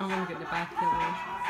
I'm gonna get the back of it.